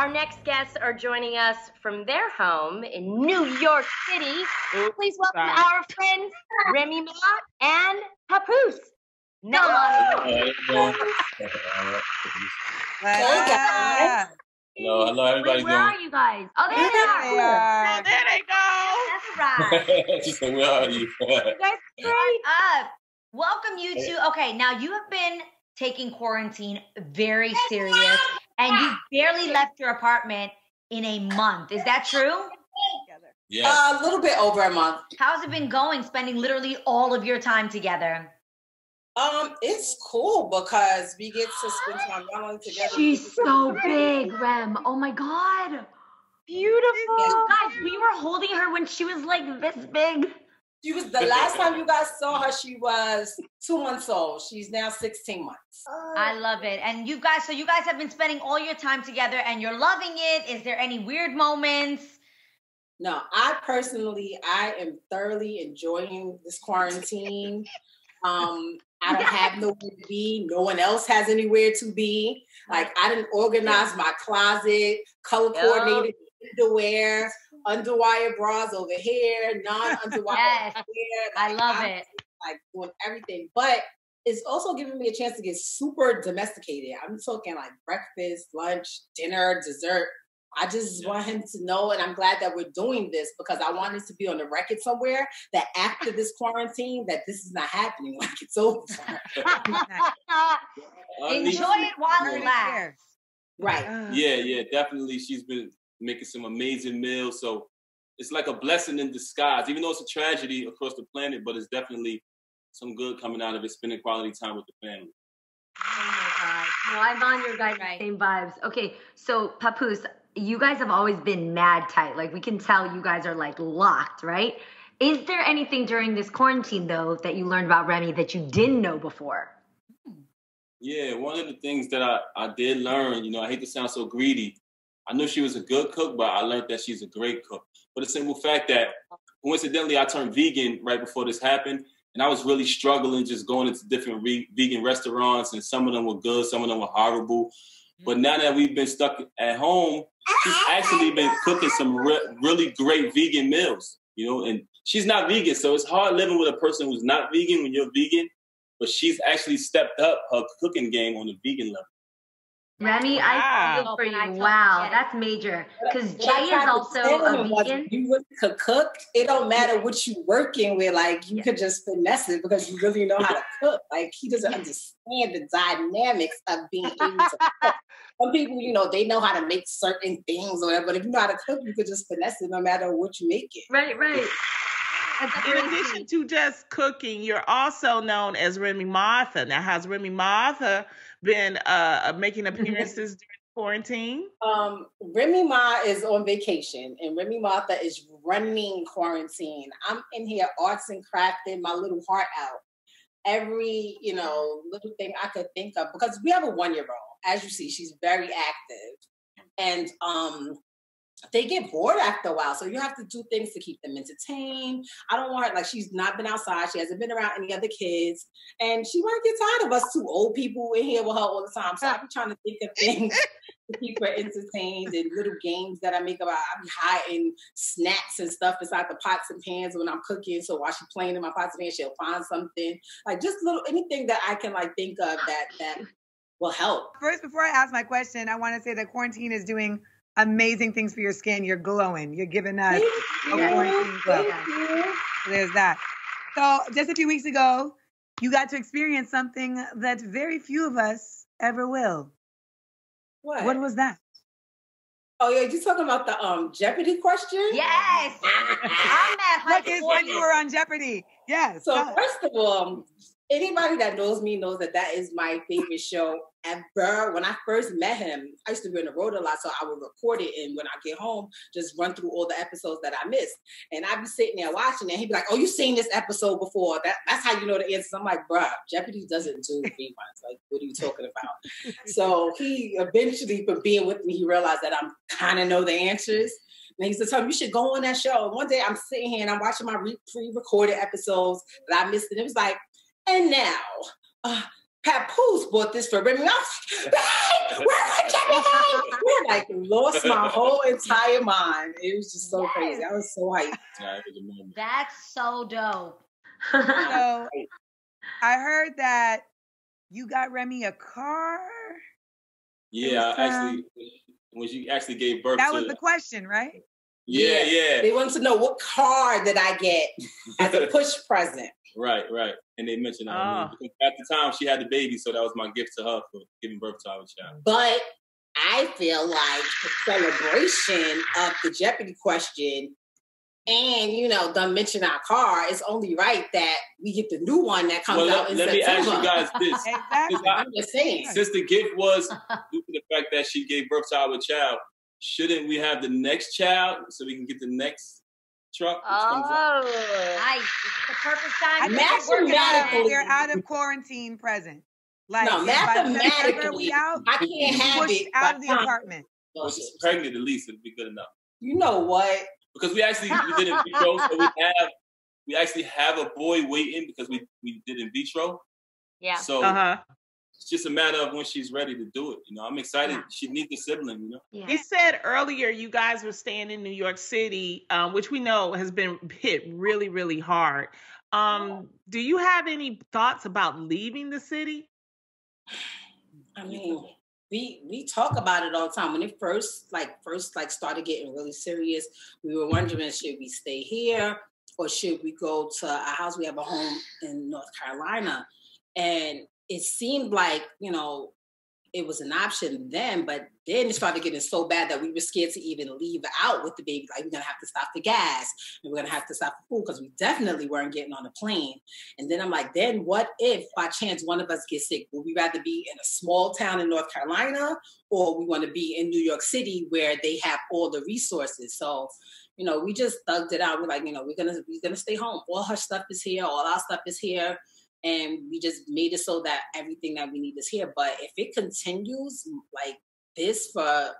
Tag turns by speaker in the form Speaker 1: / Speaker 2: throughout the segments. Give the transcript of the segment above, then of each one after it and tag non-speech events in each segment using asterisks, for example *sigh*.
Speaker 1: our next guests are joining us from their home in New York City. Please welcome
Speaker 2: Sorry.
Speaker 1: our friends Remy Ma and Papoose. No,
Speaker 3: Hey, everyone. Hello, hello, everybody
Speaker 1: Wait, where are you guys? Oh, there
Speaker 4: there
Speaker 1: they
Speaker 4: they
Speaker 1: are.
Speaker 4: are.
Speaker 2: there they go.
Speaker 1: That's right.
Speaker 3: she said, "Where are you?" *laughs*
Speaker 1: You guys *laughs* great.
Speaker 5: up. Welcome you to. Okay, now you have been taking quarantine very serious, and you barely left your apartment in a month. Is that true?
Speaker 3: yeah,
Speaker 4: A little bit over a month.
Speaker 5: How's it been going? Spending literally all of your time together.
Speaker 4: Um, it's cool because we get to spend time not only together.
Speaker 1: She's so big, Rem. Oh my god. Beautiful. Guys, we were holding her when she was like this big.
Speaker 4: She was the last time you guys saw her. She was two months old. She's now sixteen months.
Speaker 5: I love it. And you guys, so you guys have been spending all your time together, and you're loving it. Is there any weird moments?
Speaker 4: No, I personally, I am thoroughly enjoying this quarantine. Um, I don't have *laughs* nowhere to be. No one else has anywhere to be. Like I didn't organize my closet, color
Speaker 1: Yep.
Speaker 4: coordinated underwear, underwire bras over here, non-underwire
Speaker 5: Yes.
Speaker 4: over here.
Speaker 5: I love
Speaker 4: I'm
Speaker 5: it.
Speaker 4: like doing everything. But it's also giving me a chance to get super domesticated. I'm talking like breakfast, lunch, dinner, dessert. I just want him to know, and I'm glad that we're doing this because I want it to be on the record somewhere that after this quarantine, that this is not happening. *laughs* Like it's over. *laughs*
Speaker 5: Enjoy it while it lasts.
Speaker 4: right.
Speaker 3: yeah, yeah, definitely. She's been making some amazing meals, so it's like a blessing in disguise. Even though it's a tragedy across the planet, but it's definitely some good coming out of it. Spending quality time with the family.
Speaker 1: Oh my god. No, I'm on your guys'
Speaker 5: Right.
Speaker 1: same vibes. Okay, so Papoose, you guys have always been mad tight. Like we can tell you guys are like locked, right? Is there anything during this quarantine though that you learned about Remy that you didn't know before?
Speaker 3: Yeah, one of the things that I, I did learn, you know, I hate to sound so greedy. I knew she was a good cook, but I learned that she's a great cook. But the simple fact that coincidentally I turned vegan right before this happened, and I was really struggling just going into different re- vegan restaurants, and some of them were good, some of them were horrible. But now that we've been stuck at home, she's actually been cooking some re- really great vegan meals, you know, and she's not vegan, so it's hard living with a person who's not vegan when you're vegan. But she's actually stepped up her cooking game on the vegan level.
Speaker 1: Remy, I
Speaker 2: Wow.
Speaker 1: feel for you. Wow,
Speaker 5: yeah.
Speaker 1: that's major. Because
Speaker 4: What
Speaker 1: Jay is also a
Speaker 4: him was
Speaker 1: vegan.
Speaker 4: You really could cook. It don't matter what you working with. Like you
Speaker 1: Yeah.
Speaker 4: could just finesse it because you really know how to *laughs* cook. Like he doesn't understand the dynamics of being able to cook. Some people, you know, they know how to make certain things or whatever. But if you know how to cook, you could just finesse it no matter what you make it.
Speaker 1: Right, right. *laughs*
Speaker 2: In addition to just cooking, you're also known as Remy Martha. Now, has Remy Martha been uh, making appearances during quarantine?
Speaker 4: Um, Remy Ma is on vacation, and Remy Martha is running quarantine. I'm in here arts and crafting my little heart out. Every you know little thing I could think of because we have a one year old. As you see, she's very active, and um, they get bored after a while. So you have to do things to keep them entertained. I don't want her like she's not been outside. She hasn't been around any other kids, and she might get tired of us two old people in here with her all the time. So I'm trying to think of things *laughs* to keep her entertained and little games that I make about. I be hiding snacks and stuff inside the pots and pans when I'm cooking. So while she's playing in my pots and pans, she'll find something like just little anything that I can like think of that that will help.
Speaker 6: First, before I ask my question, I want to say that quarantine is doing amazing things for your skin. You're glowing. You're giving us a quarantine glow.
Speaker 4: You.
Speaker 6: So There's that. So just a few weeks ago, you got to experience something that very few of us ever will.
Speaker 4: What?
Speaker 6: What was that?
Speaker 4: oh yeah, you talking about the um Jeopardy question?
Speaker 5: Yes. I'm at *laughs*
Speaker 6: What is when you were on Jeopardy? Yes.
Speaker 4: So first of all, anybody that knows me knows that that is my favorite show ever. When I first met him, I used to be on the road a lot, so I would record it, and when I get home, just run through all the episodes that I missed. And I'd be sitting there watching it. And he'd be like, "Oh, you seen this episode before? That that's how you know the answers." I'm like, "Bruh, Jeopardy doesn't do *laughs* reruns. Like, what are you talking about?" so he eventually, from being with me, he realized that I'm kind of know the answers. And he used to tell me, you should go on that show. And one day I'm sitting here and I'm watching my re- pre-recorded episodes that I missed. And it was like, and now, uh, Papoose bought this for Remy. I was like, Jimmy! Like lost my whole entire mind. It was just so
Speaker 5: Yes.
Speaker 4: crazy. I was so hyped.
Speaker 3: Yeah, it was a moment.
Speaker 5: That's so dope.
Speaker 6: So *laughs* I heard that you got Remy a car.
Speaker 3: Yeah, um, actually, when she actually gave birth
Speaker 6: That
Speaker 3: to,
Speaker 6: was the question, right?
Speaker 3: yeah, yeah,
Speaker 4: They wanted to know what car did I get as a *laughs* push present.
Speaker 3: Right, right. And they mentioned uh,
Speaker 2: Oh.
Speaker 3: at the time she had the baby, so that was my gift to her for giving birth to our child.
Speaker 4: But I feel like the celebration of the Jeopardy question and, you know, don't mention our car, it's only right that we get the new one that comes
Speaker 3: Well,
Speaker 4: out
Speaker 3: let,
Speaker 4: in
Speaker 3: let me ask you guys *laughs* this:
Speaker 6: Exactly.
Speaker 3: I-
Speaker 4: I'm just saying.
Speaker 3: since the gift was *laughs* due to the fact that she gave birth to our child, shouldn't we have the next child so we can get the next truck? which?
Speaker 7: Oh.
Speaker 5: Nice. It's the perfect time. to
Speaker 4: Mathematically-
Speaker 5: get working on it.
Speaker 6: They're out of quarantine present. Like
Speaker 4: No,
Speaker 6: if by September
Speaker 4: mathematically,
Speaker 6: we out,
Speaker 4: I can't
Speaker 6: you
Speaker 4: have
Speaker 6: push
Speaker 4: it.
Speaker 6: out of the
Speaker 4: time-
Speaker 6: apartment.
Speaker 3: Well, she's pregnant at least it'd be good enough.
Speaker 4: You know what?
Speaker 3: Because we actually we did in vitro, so we have we actually have a boy waiting because we we did in vitro.
Speaker 7: Yeah.
Speaker 3: So
Speaker 2: Uh huh.
Speaker 3: It's just a matter of when she's ready to do it. You know, I'm excited.
Speaker 1: Yeah.
Speaker 3: She needs a sibling. You know.
Speaker 1: Yeah.
Speaker 2: You said earlier you guys were staying in New York City, um, which we know has been hit really, really hard. Um, do you have any thoughts about leaving the city? *sighs*
Speaker 4: I mean, we we talk about it all the time. When it first like first like started getting really serious, we were wondering should we stay here or should we go to a house? We have a home in North Carolina, and it seemed like you know it was an option then, but then it started getting so bad that we were scared to even leave out with the baby. Like we're gonna have to stop the gas, and we're gonna have to stop the food because we definitely weren't getting on the plane. And then I'm like, then what if by chance one of us gets sick? Would we rather be in a small town in North Carolina or we want to be in New York City where they have all the resources? So, you know, we just thugged it out. We're like, you know, we're gonna we're gonna stay home. All her stuff is here, all our stuff is here. And we just made it so that everything that we need is here. But if it continues like this for uh,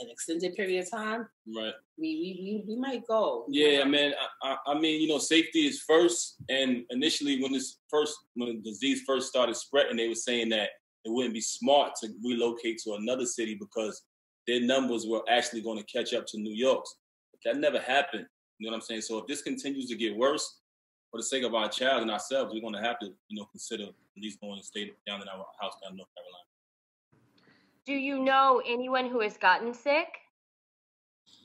Speaker 4: an extended period of time,
Speaker 3: Right.
Speaker 4: we we, we, we might go.
Speaker 3: Yeah, man. I, I, I mean, you know, safety is first. And initially, when this first, when the disease first started spreading, they were saying that it wouldn't be smart to relocate to another city because their numbers were actually going to catch up to New York's. But that never happened. You know what I'm saying? So if this continues to get worse, for the sake of our child and ourselves, we're going to have to, you know, consider at least going to stay down in our house down in North Carolina.
Speaker 7: Do you know anyone who has gotten sick?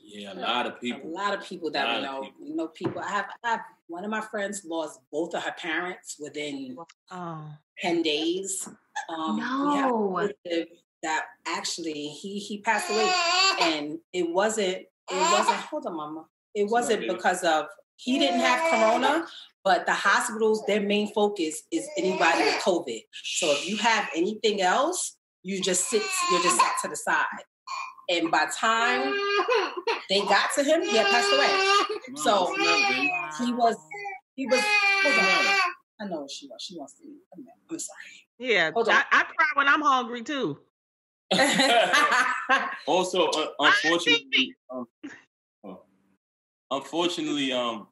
Speaker 3: Yeah, a lot of people.
Speaker 4: A lot of people that
Speaker 3: Lot
Speaker 4: we know.
Speaker 3: people.
Speaker 4: You know, people. I have, I have one of my friends lost both of her parents within ten days. Um, we have
Speaker 1: No.
Speaker 4: that actually he he passed away, and it wasn't. It wasn't. Hold on, mama. It wasn't because of he didn't have corona, but the hospitals their main focus is anybody with COVID. So if you have anything else, you just sit. You're just sat to the side. And by time they got to him, he had passed away. So he was he was hold on. I know what she wants. She wants to eat. I'm, I'm
Speaker 2: yeah.
Speaker 4: Hold on.
Speaker 2: I, I cry when I'm hungry too. *laughs*
Speaker 3: Also, uh, unfortunately, um, oh. unfortunately, um,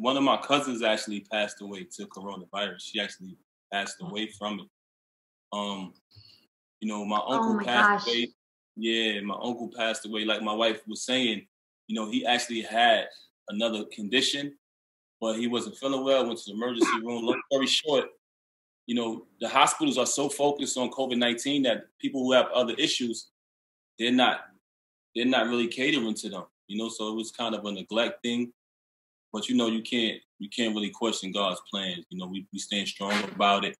Speaker 3: one of my cousins actually passed away to coronavirus. She actually passed away from it. Um, you know, my uncle
Speaker 1: my
Speaker 3: passed
Speaker 1: gosh.
Speaker 3: away. Yeah, my uncle passed away. Like my wife was saying, you know, he actually had another condition, but he wasn't feeling well. Went to the emergency room. Long story short, you know, the hospitals are so focused on COVID nineteen that people who have other issues, they're not they're not really catering to them. You know, so it was kind of a neglect thing. But you know, you can't you can't really question God's plans. You know, we we stand strong about it.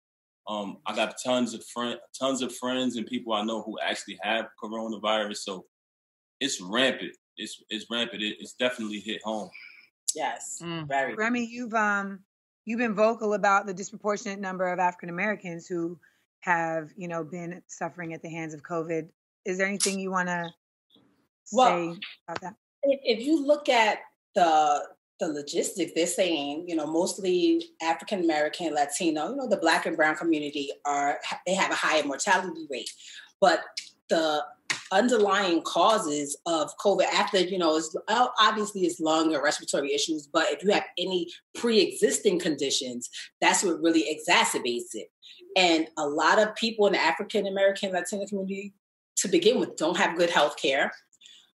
Speaker 3: Um, I got tons of friend tons of friends and people I know who actually have coronavirus. So it's rampant. It's it's rampant. It, it's definitely hit home.
Speaker 4: yes,
Speaker 2: Mm.
Speaker 4: very.
Speaker 6: Remy, you've um you've been vocal about the disproportionate number of African Americans who have, you know, been suffering at the hands of COVID. Is there anything you want to
Speaker 4: Well,
Speaker 6: say about that?
Speaker 4: if, if you look at the the logistics, they're saying, you know, mostly African American, Latino, you know, the black and brown community are they have a higher mortality rate. But the underlying causes of COVID after, you know, it's, obviously it's lung or respiratory issues, but if you have any pre-existing conditions, that's what really exacerbates it. And a lot of people in the African American Latino community, to begin with, don't have good health care,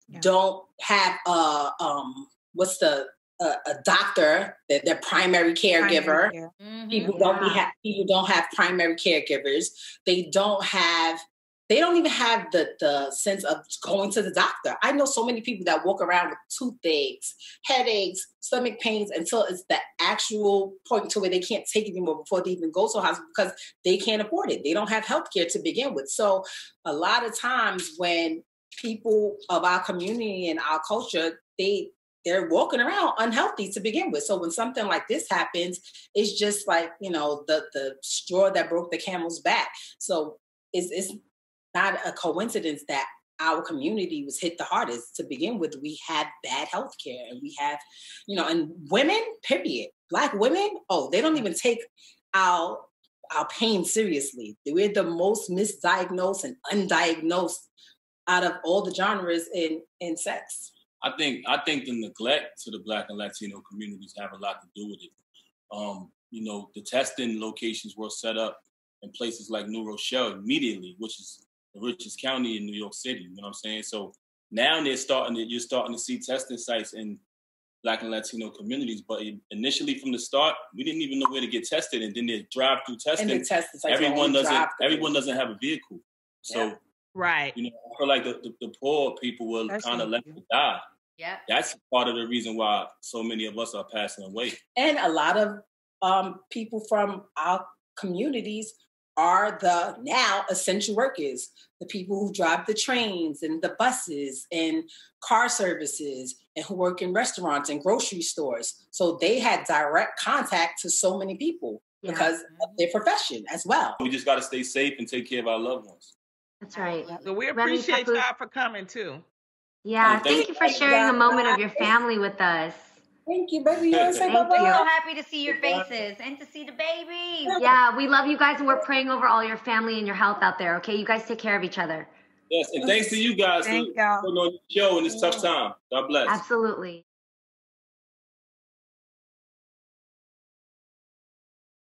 Speaker 4: yeah. don't have uh um what's the a, a doctor, that their primary caregiver. Primary care. mm-hmm. People don't be ha- people don't have primary caregivers. They don't have they don't even have the the sense of going to the doctor. I know so many people that walk around with toothaches, headaches, stomach pains until it's the actual point to where they can't take it anymore before they even go to a hospital because they can't afford it. They don't have health care to begin with. So a lot of times when people of our community and our culture, they they're walking around unhealthy to begin with. So when something like this happens, it's just like, you know, the the straw that broke the camel's back. So it's it's not a coincidence that our community was hit the hardest to begin with. We have bad health care and we have, you know, and women, period. Black women, oh, they don't even take our our pain seriously. We're the most misdiagnosed and undiagnosed out of all the genres in in sex.
Speaker 3: I think I think the neglect to the Black and Latino communities have a lot to do with it. Um, you know, the testing locations were set up in places like New Rochelle immediately, which is the richest county in New York City. You know what I'm saying? So now they're starting to you're starting to see testing sites in Black and Latino communities. But initially, from the start, we didn't even know where to get tested, and then they drive through testing.
Speaker 4: And the test
Speaker 3: everyone doesn't. Everyone doesn't have a vehicle, so. Yeah.
Speaker 2: Right.
Speaker 3: You know, I feel like the, the, the poor people were kind of left to die.
Speaker 5: Yeah.
Speaker 3: That's part of the reason why so many of us are passing away.
Speaker 4: And a lot of um, people from our communities are the now essential workers, the people who drive the trains and the buses and car services and who work in restaurants and grocery stores. So they had direct contact to so many people yeah. because of their profession as well.
Speaker 3: We just got to stay safe and take care of our loved ones.
Speaker 1: That's right.
Speaker 2: So we appreciate y'all for coming too.
Speaker 1: Yeah, thank, thank you for sharing a moment of your family with us.
Speaker 4: Thank you, baby. You want to say
Speaker 5: bye We're so happy to see your faces and to see the baby.
Speaker 1: Yeah, we love you guys and we're praying over all your family and your health out there. Okay, you guys take care of each other.
Speaker 3: Yes, and thanks to you guys Thank for, for the show in this tough time. God bless.
Speaker 1: Absolutely.